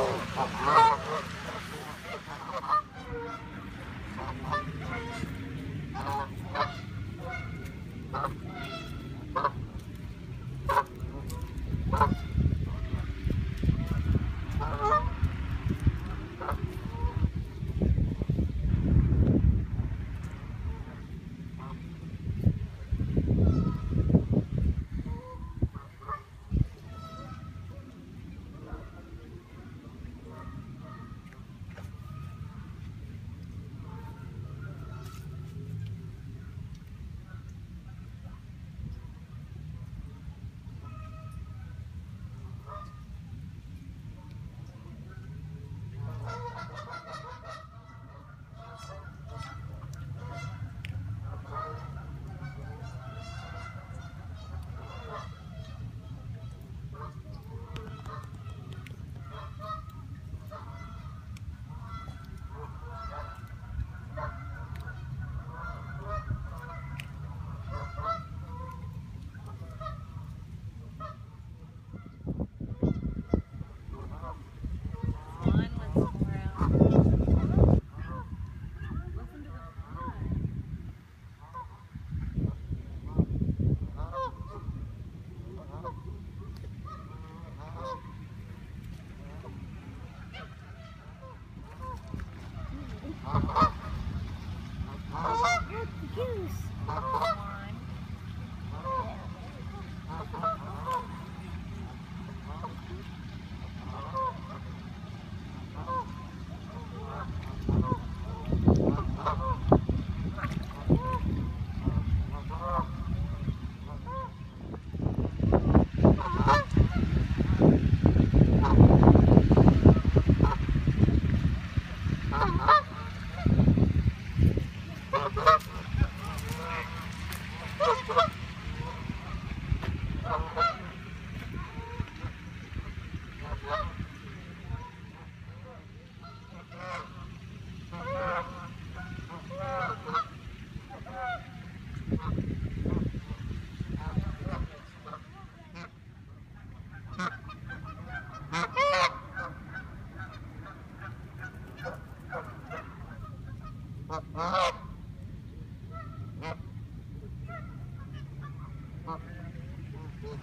Oh, Goose.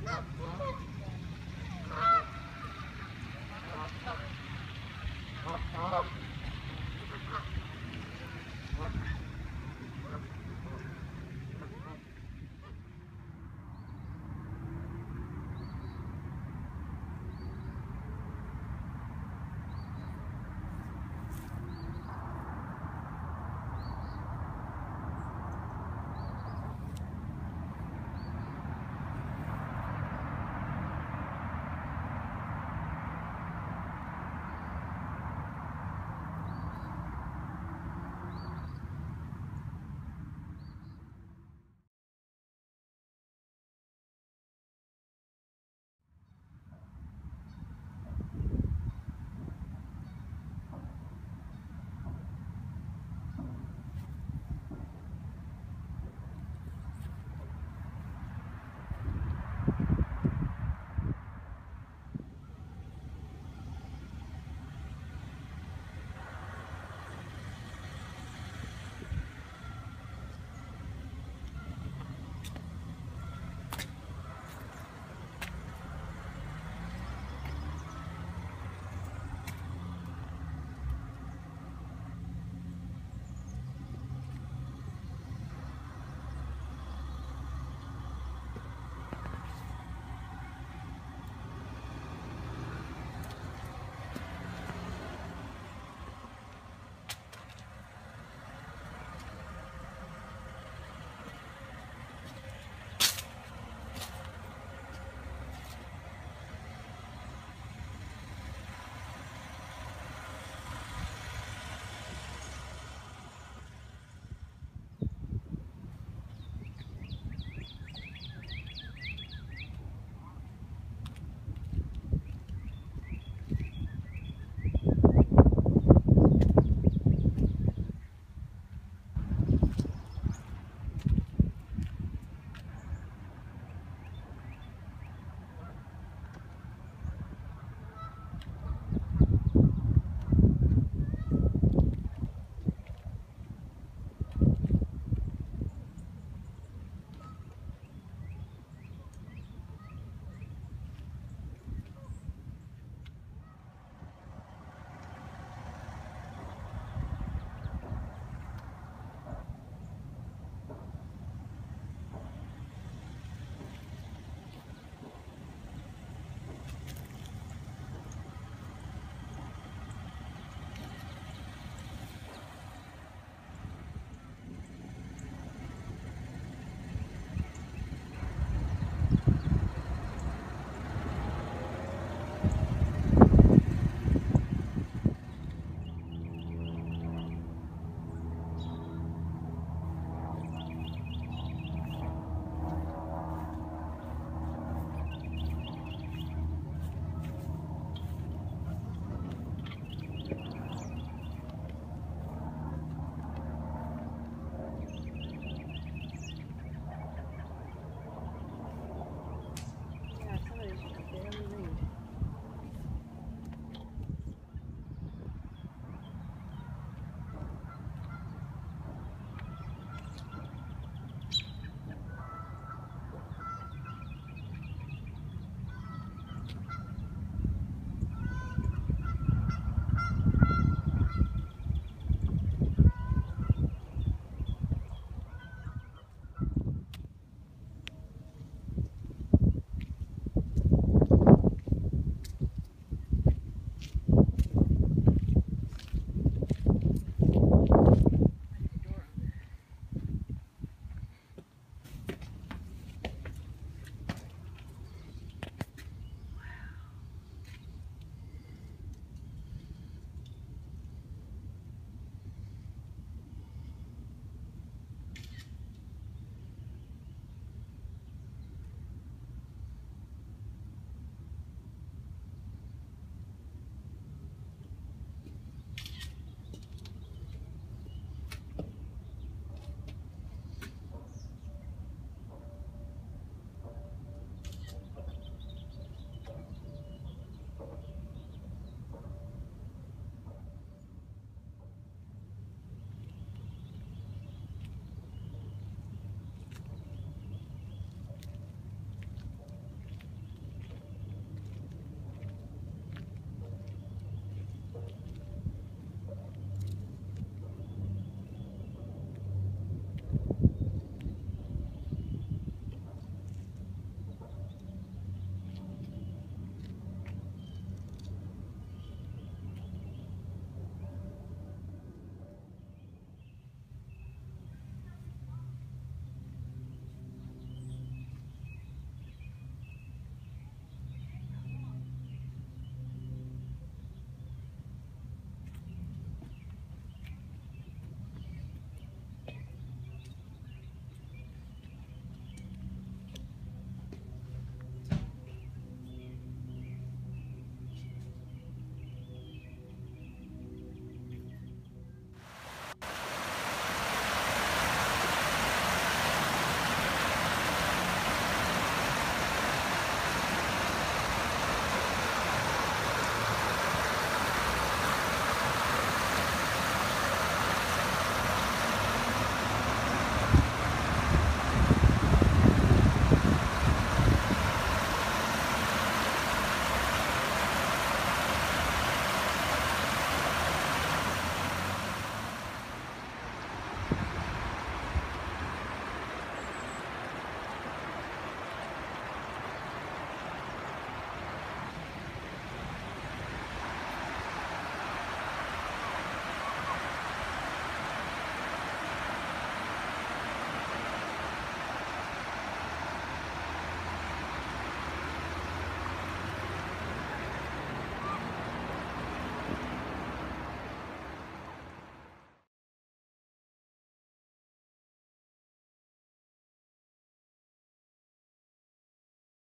Yeah.